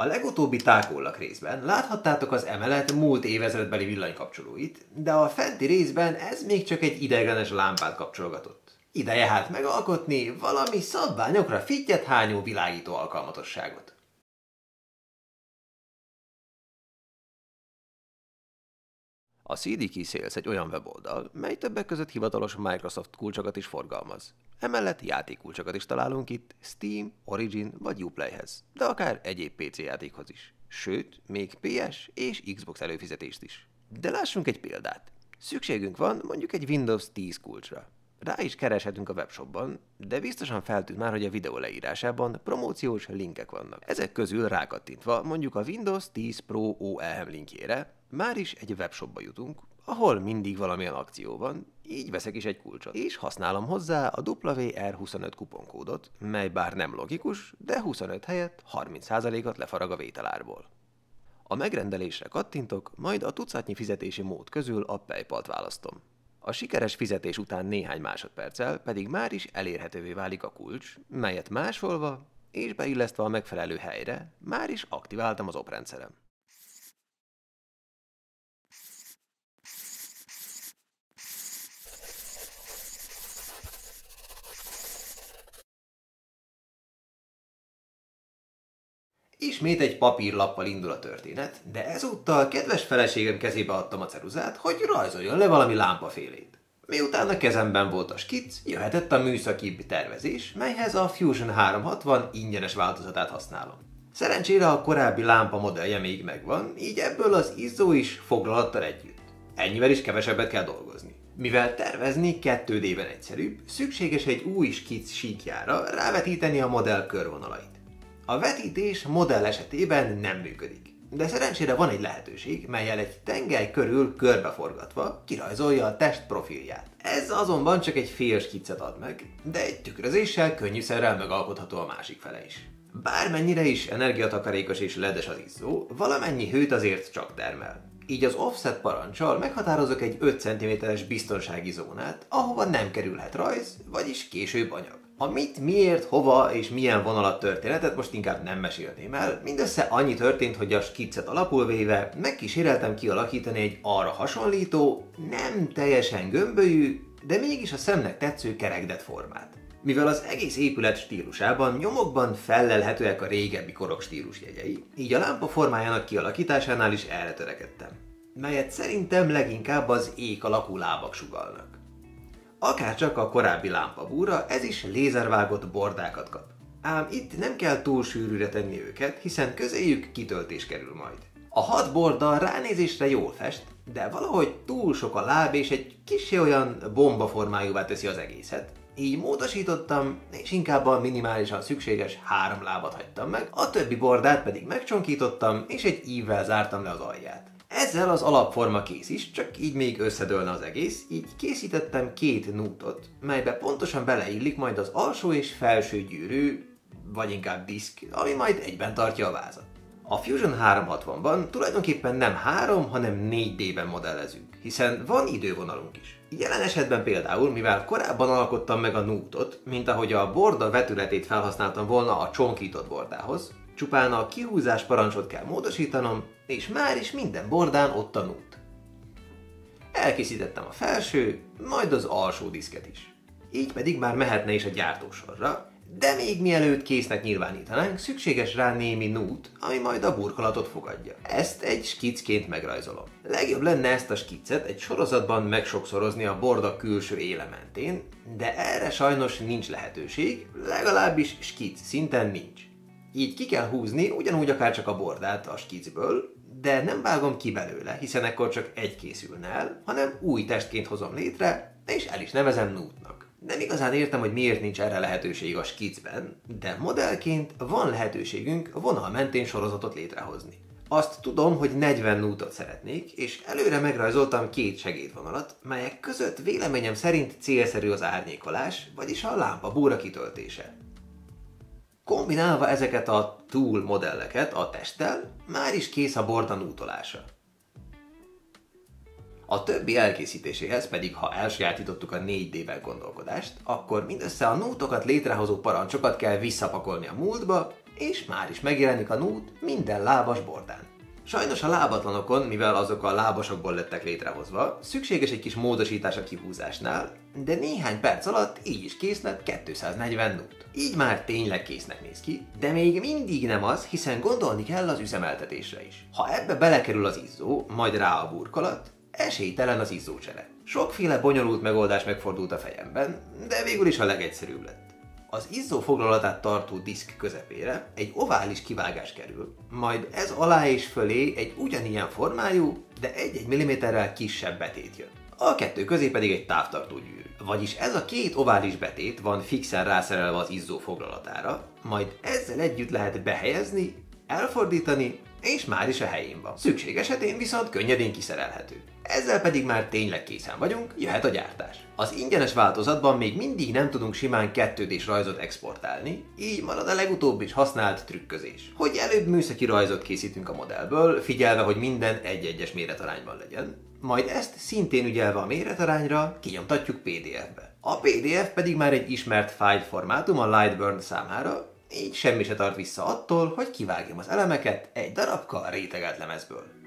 A legutóbbi tákollak részben láthattátok az emelet múlt évezredbeli villanykapcsolóit, de a fenti részben ez még csak egy ideiglenes lámpát kapcsolgatott. Ideje hát megalkotni valami szabványokra fittyet hányó világító alkalmatosságot. A CD Key Sales egy olyan weboldal, mely többek között hivatalos Microsoft kulcsokat is forgalmaz. Emellett játékkulcsokat is találunk itt Steam, Origin vagy Uplayhez, de akár egyéb PC játékhoz is. Sőt, még PS és Xbox előfizetést is. De lássunk egy példát. Szükségünk van mondjuk egy Windows 10 kulcsra. Rá is kereshetünk a webshopban, de biztosan feltűnt már, hogy a videó leírásában promóciós linkek vannak. Ezek közül rákattintva mondjuk a Windows 10 Pro OEM linkjére már is egy webshopba jutunk, ahol mindig valamilyen akció van, így veszek is egy kulcsot, és használom hozzá a WR25 kuponkódot, mely bár nem logikus, de 25 helyett 30%-ot lefarag a vételárból. A megrendelésre kattintok, majd a tucatnyi fizetési mód közül a PayPal-t választom. A sikeres fizetés után néhány másodperccel pedig már is elérhetővé válik a kulcs, melyet másolva és beillesztve a megfelelő helyre már is aktiváltam az oprendszerem. Ismét egy papírlappal indul a történet, de ezúttal kedves feleségem kezébe adtam a ceruzát, hogy rajzoljon le valami lámpafélét. Miután a kezemben volt a skic, jöhetett a műszakibb tervezés, melyhez a Fusion 360 ingyenes változatát használom. Szerencsére a korábbi lámpa modellje még megvan, így ebből az izzó is foglalattal együtt. Ennyivel is kevesebbet kell dolgozni. Mivel tervezni 2D-ben egyszerűbb, szükséges egy új skic síkjára rávetíteni a modell körvonalait. A vetítés modell esetében nem működik. De szerencsére van egy lehetőség, melyel egy tengely körül körbeforgatva kirajzolja a test profilját. Ez azonban csak egy fél skiccet ad meg, de egy tükrözéssel könnyűszerrel megalkotható a másik fele is. Bármennyire is energiatakarékos és ledes az izzó, valamennyi hőt azért csak termel. Így az offset parancsal meghatározok egy 5 cm-es biztonsági zónát, ahova nem kerülhet rajz, vagyis később anyag. A mit, miért, hova és milyen vonalat történetet most inkább nem mesélném el, mindössze annyi történt, hogy a skiccet alapul véve megkíséreltem kialakítani egy arra hasonlító, nem teljesen gömbölyű, de mégis a szemnek tetsző kerekdet formát. Mivel az egész épület stílusában nyomokban fellelhetőek a régebbi korok stílusjegyei, így a lámpa formájának kialakításánál is erre törekedtem, melyet szerintem leginkább az ék alakú lábak sugalnak. Akár csak a korábbi lámpabúra, ez is lézervágott bordákat kap. Ám itt nem kell túl sűrűre tenni őket, hiszen közéjük kitöltés kerül majd. A hat borda ránézésre jól fest, de valahogy túl sok a láb és egy kicsi olyan bombaformájúvá teszi az egészet. Így módosítottam, és inkább a minimálisan szükséges három lábat hagytam meg, a többi bordát pedig megcsonkítottam, és egy ívvel zártam le az alját. Ezzel az alapforma kész is, csak így még összedőlne az egész, így készítettem két nútot, melybe pontosan beleillik majd az alsó és felső gyűrű, vagy inkább diszk, ami majd egyben tartja a vázat. A Fusion 360-ban tulajdonképpen nem 3, hanem 4D-ben modellezünk, hiszen van idővonalunk is. Jelen esetben például, mivel korábban alkottam meg a nútot, mint ahogy a borda vetületét felhasználtam volna a csonkított bordához, Csupán a kihúzás parancsot kell módosítanom, és már is minden bordán ott a nút. Elkészítettem a felső, majd az alsó diszket is. Így pedig már mehetne is a gyártósorra, de még mielőtt késznek nyilvánítanánk, szükséges rá némi nút, ami majd a burkolatot fogadja. Ezt egy skicként megrajzolom. Legjobb lenne ezt a skicet egy sorozatban megsokszorozni a borda külső élementén, de erre sajnos nincs lehetőség, legalábbis skic szinten nincs. Így ki kell húzni ugyanúgy akár csak a bordát a skicből, de nem vágom ki belőle, hiszen ekkor csak egy készülne el, hanem új testként hozom létre, és el is nevezem nútnak. Nem igazán értem, hogy miért nincs erre lehetőség a skicben, de modellként van lehetőségünk vonal mentén sorozatot létrehozni. Azt tudom, hogy 40 nútot szeretnék, és előre megrajzoltam két segédvonalat, melyek között véleményem szerint célszerű az árnyékolás, vagyis a lámpa búra kitöltése. Kombinálva ezeket a tool modelleket a testtel, már is kész a bordan útolása. A többi elkészítéséhez pedig, ha elsajátítottuk a 4D-vel gondolkodást, akkor mindössze a nótokat létrehozó parancsokat kell visszapakolni a múltba, és már is megjelenik a nút minden lábas bordán. Sajnos a lábatlanokon, mivel azok a lábasokból lettek létrehozva, szükséges egy kis módosítás a kihúzásnál, de néhány perc alatt így is kész lett 240 nút. Így már tényleg késznek néz ki, de még mindig nem az, hiszen gondolni kell az üzemeltetésre is. Ha ebbe belekerül az izzó, majd rá a burkolat, esélytelen az izzócsere. Sokféle bonyolult megoldás megfordult a fejemben, de végül is a legegyszerűbb lett. Az izzó foglalatát tartó diszk közepére egy ovális kivágás kerül, majd ez alá és fölé egy ugyanilyen formájú, de 1-1 mm-rel kisebb betét jön. A kettő közé pedig egy távtartó gyűrű. Vagyis ez a két ovális betét van fixen rászerelve az izzó foglalatára, majd ezzel együtt lehet behelyezni, elfordítani, és már is a helyén van. Szükség esetén viszont könnyedén kiszerelhető. Ezzel pedig már tényleg készen vagyunk, jöhet a gyártás. Az ingyenes változatban még mindig nem tudunk simán 2D-s rajzot exportálni, így marad a legutóbb is használt trükközés. Hogy előbb műszaki rajzot készítünk a modellből, figyelve, hogy minden egy-egyes méretarányban legyen, majd ezt szintén ügyelve a méretarányra kinyomtatjuk PDF-be. A PDF pedig már egy ismert file formátum a Lightburn számára, így semmi se tart vissza attól, hogy kivágjam az elemeket egy darabka rétegelt lemezből.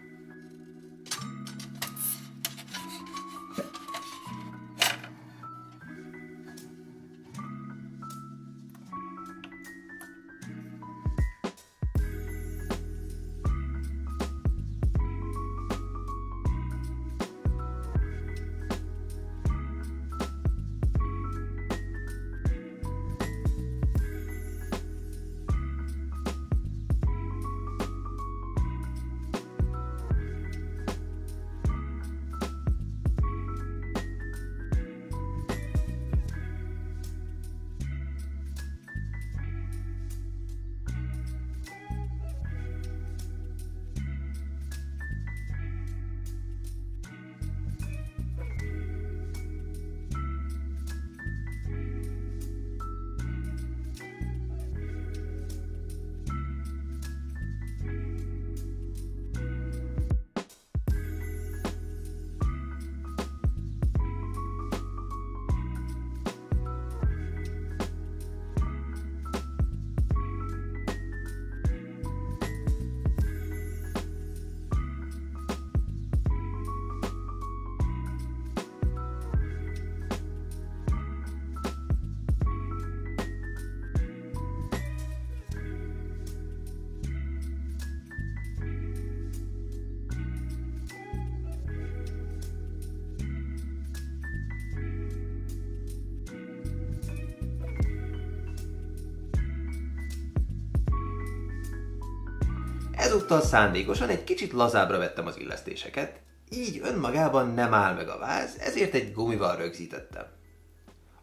Ezúttal szándékosan egy kicsit lazábbra vettem az illesztéseket, így önmagában nem áll meg a váz, ezért egy gumival rögzítettem.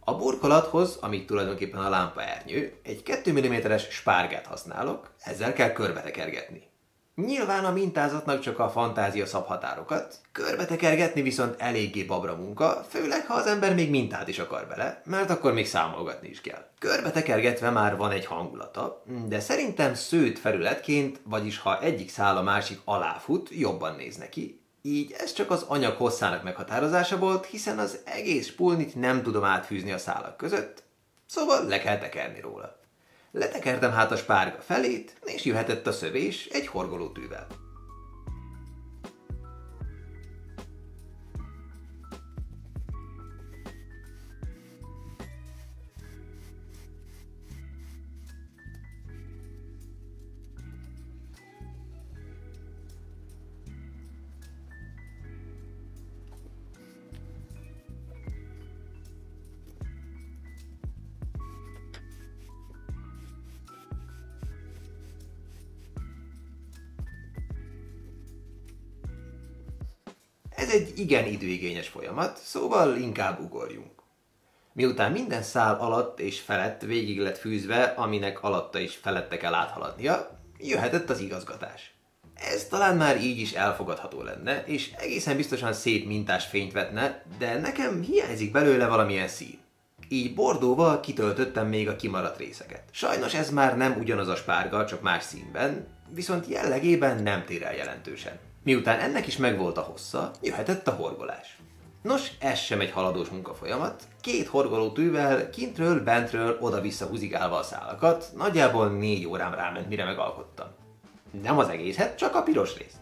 A burkolathoz, amit tulajdonképpen a lámpa ernyő, egy 2 mm-es spárgát használok, ezzel kell körbetekergetni. Nyilván a mintázatnak csak a fantázia szab határokat, körbetekergetni viszont eléggé babra munka, főleg ha az ember még mintát is akar bele, mert akkor még számolgatni is kell. Körbetekergetve már van egy hangulata, de szerintem szőt felületként, vagyis ha egyik szál a másik alá fut, jobban néz neki, így ez csak az anyag hosszának meghatározása volt, hiszen az egész spulnit nem tudom átfűzni a szálak között, szóval le kell tekerni róla. Letekertem hát a spárga felét, és jöhetett a szövés egy horgolótűvel. Ez egy igen időigényes folyamat, szóval inkább ugorjunk. Miután minden szál alatt és felett végig lett fűzve, aminek alatta is felette kell áthaladnia, jöhetett az igazgatás. Ez talán már így is elfogadható lenne, és egészen biztosan szép mintás fényt vetne, de nekem hiányzik belőle valamilyen szín. Így bordóval kitöltöttem még a kimaradt részeket. Sajnos ez már nem ugyanaz a spárga, csak más színben, viszont jellegében nem tér el jelentősen. Miután ennek is megvolt a hossza, jöhetett a horgolás. Nos, ez sem egy haladós munkafolyamat. Két horgoló tűvel, kintről, bentről, oda-vissza húzigálva a szálakat, nagyjából négy órám ráment, mire megalkottam. Nem az egészet, csak a piros részt.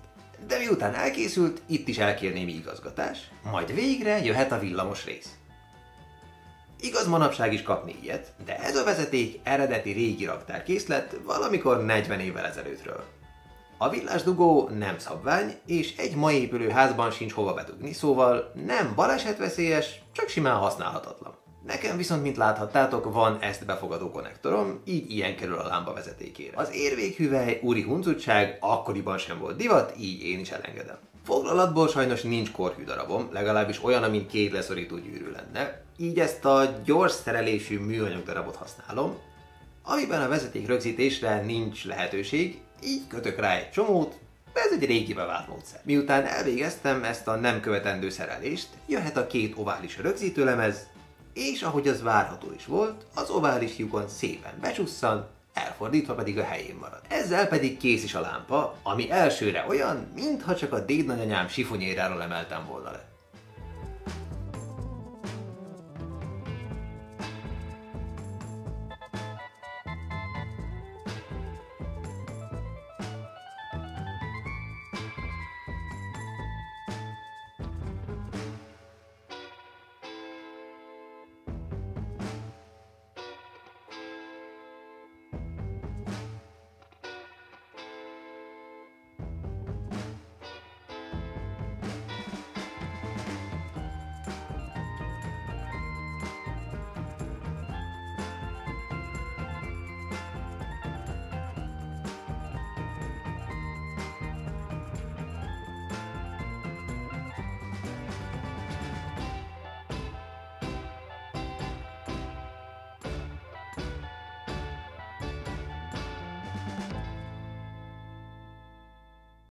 De miután elkészült, itt is elkér némi igazgatás, majd végre jöhet a villamos rész. Igaz, manapság is kapni ilyet, de ez a vezeték eredeti régi raktárkészlet valamikor 40 évvel ezelőttről. A villásdugó nem szabvány, és egy ma épülő házban sincs hova bedugni, szóval nem balesetveszélyes, csak simán használhatatlan. Nekem viszont, mint láthattátok, van ezt befogadó konnektorom, így ilyen kerül a lámpa vezetékére. Az érvékhüvely, úri huncutság akkoriban sem volt divat, így én is elengedem. Foglalatból sajnos nincs korhű darabom, legalábbis olyan, amin két leszorító gyűrű lenne, így ezt a gyors szerelésű műanyag darabot használom, amiben a vezeték rögzítésre nincs lehetőség, így kötök rá egy csomót, ez egy régi bevált módszer. Miután elvégeztem ezt a nem követendő szerelést, jöhet a két ovális rögzítőlemez, és ahogy az várható is volt, az ovális lyukon szépen becsusszan, elfordítva pedig a helyén marad. Ezzel pedig kész is a lámpa, ami elsőre olyan, mintha csak a dédnagyanyám sifonyéráról emeltem volna le.